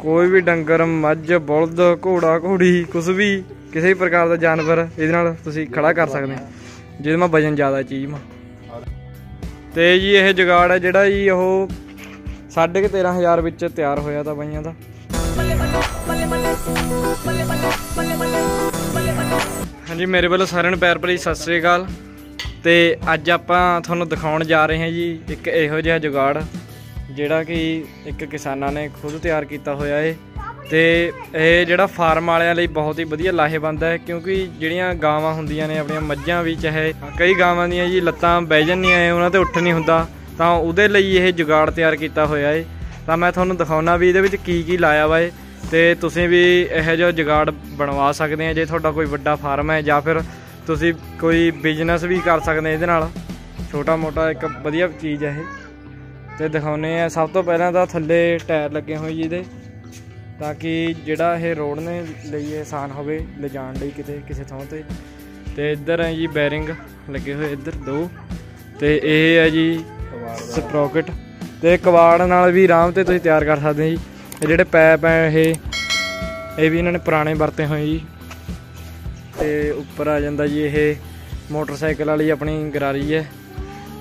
ਕੋਈ ਵੀ ਡੰਗਰ, ਮੱਝ, ਬੁਲਦ, ਘੋੜਾ, ਘੋੜੀ ਕੁਝ ਵੀ, ਕਿਸੇ ਵੀ ਪ੍ਰਕਾਰ ਦਾ ਜਾਨਵਰ, ਇਹਦੇ ਨਾਲ ਤੁਸੀਂ ਖੜਾ ਕਰ ਸਕਦੇ ਜਿਹਦੇ ਮਾ ਵਜਨ ਜ਼ਿਆਦਾ ਚੀਜ਼ ਮਾ। ਤੇ ਜੀ ਇਹ ਜੁਗਾੜ ਹੈ ਜਿਹੜਾ ਜੀ ਉਹ 13500 ਵਿੱਚ ਤਿਆਰ ਹੋਇਆ ਤਾਂ ਬਾਈਆਂ ਦਾ। ਹਾਂਜੀ, ਮੇਰੇ ਵੱਲੋਂ ਸਾਰਿਆਂ ਨੂੰ ਪਿਆਰ ਭਰੀ ਸਤਿ ਸ੍ਰੀ ਅਕਾਲ। ਤੇ ਅੱਜ ਆਪਾਂ ਤੁਹਾਨੂੰ ਦਿਖਾਉਣ ਜਾ ਰਹੇ ਹਾਂ ਜੀ ਇੱਕ ਇਹੋ ਜਿਹਾ ਜੁਗਾੜ। ਜਿਹੜਾ ਕਿ ਇੱਕ ਕਿਸਾਨਾਂ ਨੇ ਖੁਦ ਤਿਆਰ ਕੀਤਾ ਹੋਇਆ ਏ ਤੇ ਇਹ ਜਿਹੜਾ ਫਾਰਮ ਵਾਲਿਆਂ ਲਈ ਬਹੁਤ ਹੀ ਵਧੀਆ ਲਾਹੇਵੰਦ ਹੈ, ਕਿਉਂਕਿ ਜਿਹੜੀਆਂ ਗਾਵਾਂ ਹੁੰਦੀਆਂ ਨੇ, ਆਪਣੀਆਂ ਮੱਝਾਂ ਵੀ ਚਾਹੇ ਕਈ ਗਾਵਾਂ ਦੀਆਂ ਜੀ ਲੱਤਾਂ ਬਹਿ ਜਾਂਦੀਆਂ ਏ, ਉਹਨਾਂ ਤੇ ਉੱਠ ਨਹੀਂ ਹੁੰਦਾ, ਤਾਂ ਉਹਦੇ ਲਈ ਇਹ ਜੁਗਾੜ ਤਿਆਰ ਕੀਤਾ ਹੋਇਆ ਏ। ਤਾਂ ਮੈਂ ਤੁਹਾਨੂੰ ਦਿਖਾਉਣਾ ਵੀ ਇਹਦੇ ਵਿੱਚ ਕੀ ਕੀ ਲਾਇਆ ਵਾ ਏ, ਤੇ ਤੁਸੀਂ ਵੀ ਇਹੋ ਜਿਹਾ ਜੁਗਾੜ ਬਣਵਾ ਸਕਦੇ ਆ, ਜੇ ਤੁਹਾਡਾ ਕੋਈ ਵੱਡਾ ਫਾਰਮ ਹੈ, ਜਾਂ ਫਿਰ ਤੁਸੀਂ ਕੋਈ ਬਿਜ਼ਨਸ ਵੀ ਕਰ ਸਕਦੇ ਇਹਦੇ ਨਾਲ। ਛੋਟਾ ਮੋਟਾ ਇੱਕ ਵਧੀਆ ਚੀਜ਼ ਹੈ ਇਹ। ਤੇ ਦਿਖਾਉਨੇ ਆ ਸਭ ਤੋਂ ਪਹਿਲਾਂ ਤਾਂ ਥੱਲੇ ਟਾਇਰ ਲੱਗੇ ਹੋਏ ਜੀ ਇਹਦੇ, ਤਾਂ ਕਿ ਜਿਹੜਾ ਇਹ ਰੋਡ ਨੇ ਲਈ ਆਸਾਨ ਹੋਵੇ ਲਿਜਾਣ ਲਈ ਕਿਤੇ, ਕਿਸੇ ਥਾਂ ਤੇ। ਤੇ ਇੱਧਰ ਹੈ ਜੀ ਬੈਰਿੰਗ ਲੱਗੇ ਹੋਏ ਇੱਧਰ ਦੋ, ਤੇ ਇਹ ਹੈ ਜੀ ਸਪਰੋਕਟ ਤੇ ਕਵਾੜ ਨਾਲ ਵੀ ਆਰਾਮ ਤੇ ਤੁਸੀਂ ਤਿਆਰ ਕਰ ਸਕਦੇ ਜੀ। ਇਹ ਜਿਹੜੇ ਪੈਪ ਹੈ ਇਹ ਇਹ ਵੀ ਇਹਨਾਂ ਨੇ ਪੁਰਾਣੇ ਵਰਤੇ ਹੋਏ ਜੀ। ਤੇ ਉੱਪਰ ਆ ਜਾਂਦਾ ਜੀ ਇਹ ਮੋਟਰਸਾਈਕਲ ਵਾਲੀ ਆਪਣੀ ਗਰਾਰੀ ਹੈ।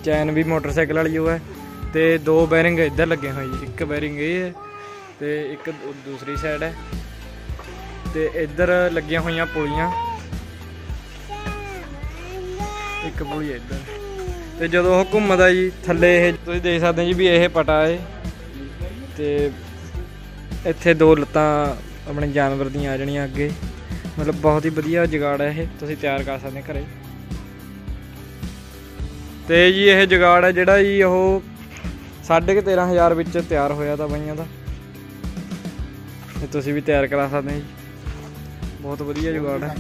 ਚੈਨ ਵੀ ਮੋਟਰਸਾਈਕਲ ਵਾਲੀ ਉਹ ਹੈ। ਤੇ ਦੋ ਬੈਰਿੰਗ ਇੱਧਰ ਲੱਗੇ ਹੋਏ ਜੀ। ਇੱਕ ਬੈਰਿੰਗ ਇਹ ਹੈ ਤੇ ਇੱਕ ਦੂਸਰੀ ਸਾਈਡ ਹੈ। ਤੇ ਇੱਧਰ ਲੱਗੀਆਂ ਹੋਈਆਂ ਪੁਲੀਆਂ। ਇੱਕ ਪੁਲੀ ਇੱਧਰ। ਤੇ ਜਦੋਂ ਉਹ ਘੁੰਮਦਾ ਜੀ, ਥੱਲੇ ਇਹ ਤੁਸੀਂ ਦੇਖ ਸਕਦੇ ਜੀ ਵੀ ਇਹ ਪਟਾ ਹੈ। ਤੇ ਇੱਥੇ ਦੋ ਲੱਤਾਂ ਆਪਣੇ ਜਾਨਵਰ ਦੀਆਂ ਆ ਜਾਣੀਆਂ ਅੱਗੇ। ਮਤਲਬ ਬਹੁਤ ਹੀ ਵਧੀਆ ਜੁਗਾੜ ਹੈ ਇਹ। ਤੁਸੀਂ ਤਿਆਰ ਕਰ ਸਕਦੇ ਹੋ ਘਰੇ। ਤੇ ਜੀ ਇਹ ਜੁਗਾੜ ਹੈ ਜਿਹੜਾ ਜੀ ਉਹ 13500 ਵਿੱਚ ਤਿਆਰ ਹੋਇਆ ਤਾਂ ਬਾਈਆਂ ਦਾ। ਤੇ ਤੁਸੀਂ ਵੀ ਤਿਆਰ ਕਰਾ ਸਕਦੇ ਹੋ ਜੀ। ਬਹੁਤ ਵਧੀਆ ਜੁਗਾੜ ਹੈ।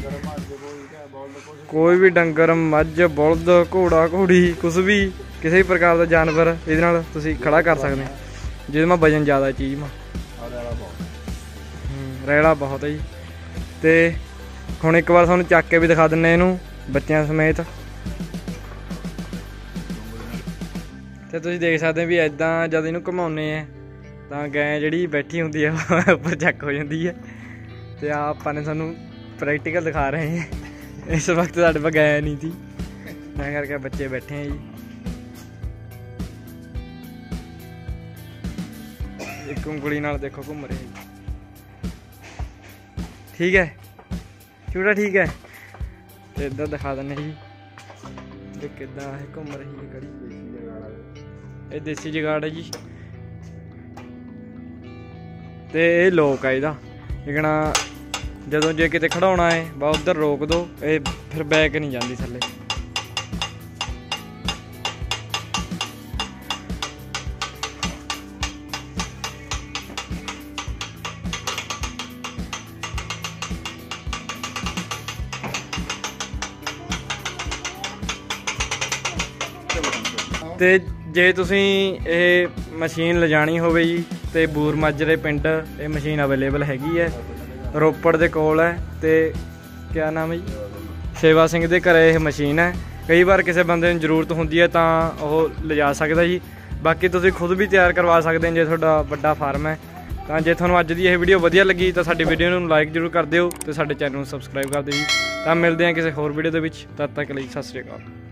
ਕੋਈ ਵੀ ਡੰਗਰ ਮੱਝ ਬੁਲਦ ਘੋੜਾ ਘੋੜੀ ਕੁਝ ਵੀ ਕਿਸੇ ਵੀ ਪ੍ਰਕਾਰ ਦਾ ਜਾਨਵਰ ਇਹਦੇ ਨਾਲ ਤੁਸੀਂ ਖੜਾ ਕਰ ਸਕਦੇ ਹੋ। ਜਿਹਦੇ ਮਾ ਵਜਨ ਜ਼ਿਆਦਾ ਚੀਜ਼ ਮਾ ਹੂੰ, ਰੈਲਾ ਬਹੁਤ ਹੈ ਜੀ। ਤੇ ਹੁਣ ਇੱਕ ਵਾਰ ਤੁਹਾਨੂੰ ਚੱਕ ਕੇ ਵੀ ਦਿਖਾ ਦਿੰਨੇ ਇਹਨੂੰ ਬੱਚਿਆਂ ਸਮੇਤ। ਤੇ ਤੁਸੀਂ ਦੇਖ ਸਕਦੇ ਹੋ ਵੀ ਐਦਾਂ ਜਦ ਇਹਨੂੰ ਘੁਮਾਉਨੇ ਆ, ਤਾਂ ਗੈਂ ਜਿਹੜੀ ਬੈਠੀ ਹੁੰਦੀ ਆ, ਉਹ ਉੱਪਰ ਚੱਕ ਹੋ ਜਾਂਦੀ ਹੈ ਤੇ ਆ ਆਪਾਂ ਨੇ ਤੁਹਾਨੂੰ ਪ੍ਰੈਕਟੀਕਲ ਦਿਖਾ ਰਹੇ ਹਾਂ ਇਸ ਵਕਤ ਸਾਡੇ ਕੋਲ ਗੈਂ ਨਹੀਂ ਸੀ। ਮੈਂ ਕਰਕੇ ਬੱਚੇ ਬੈਠੇ ਆ ਜੀ। ਇੱਕ ਉਂਗਲੀ ਨਾਲ ਦੇਖੋ ਘੁੰਮ ਰਹੇ ਜੀ। ਠੀਕ ਹੈ? ਛੋਟਾ ਠੀਕ ਹੈ? ਤੇ ਇੱਧਰ ਦਿਖਾ ਦਿੰਨੇ ਜੀ। ਤੇ ਕਿੱਦਾਂ ਇਹ ਘੁੰਮ ਰਹੀ ਹੈ ਗੜੀ ਇਹ ਦੇਸੀ ਜਗਾੜ ਹੈ ਜੀ। ਤੇ ਇਹ ਲੋਕ ਆ ਇਹਦਾ। ਇਕਣਾ ਜਦੋਂ ਜੇ ਕਿਤੇ ਖੜਾਉਣਾ ਹੈ, ਬਾ ਉਧਰ ਰੋਕ ਦੋ, ਇਹ ਫਿਰ ਬੈਕ ਨਹੀਂ ਜਾਂਦੀ ਥੱਲੇ। ਤੇ ਜੇ ਤੁਸੀਂ ਇਹ ਮਸ਼ੀਨ ਲਿਜਾਣੀ ਹੋਵੇ ਜੀ ਤੇ ਬੂਰ ਮਾਜਰੇ ਪਿੰਡ ਇਹ ਮਸ਼ੀਨ ਅਵੇਲੇਬਲ ਹੈਗੀ ਹੈ। ਰੋਪੜ ਦੇ ਕੋਲ ਹੈ ਤੇ ਕਿਆ ਨਾਮ ਹੈ ਜੀ? ਸੇਵਾ ਸਿੰਘ ਦੇ ਘਰੇ ਇਹ ਮਸ਼ੀਨ ਹੈ। ਕਈ ਵਾਰ ਕਿਸੇ ਬੰਦੇ ਨੂੰ ਜ਼ਰੂਰਤ ਹੁੰਦੀ ਹੈ ਤਾਂ ਉਹ ਲਿਜਾ ਸਕਦਾ ਜੀ। ਬਾਕੀ ਤੁਸੀਂ ਖੁਦ ਵੀ ਤਿਆਰ ਕਰਵਾ ਸਕਦੇ ਹੋ ਜੇ ਤੁਹਾਡਾ ਵੱਡਾ ਫਾਰਮ ਹੈ। ਤਾਂ ਜੇ ਤੁਹਾਨੂੰ ਅੱਜ ਦੀ ਇਹ ਵੀਡੀਓ ਵਧੀਆ ਲੱਗੀ ਤਾਂ ਸਾਡੀ ਵੀਡੀਓ ਨੂੰ ਲਾਈਕ ਜ਼ਰੂਰ ਕਰ ਦਿਓ ਤੇ ਸਾਡੇ ਚੈਨਲ ਨੂੰ ਸਬਸਕ੍ਰਾਈਬ ਕਰ ਦਿਓ ਜੀ। ਤਾਂ ਮਿਲਦੇ ਹਾਂ ਕਿਸੇ ਹੋਰ ਵੀਡੀਓ ਦੇ ਵਿੱਚ। ਤਦ ਤੱਕ ਲਈ ਸਤਿ ਸ਼੍ਰੀ ਅਕਾਲ।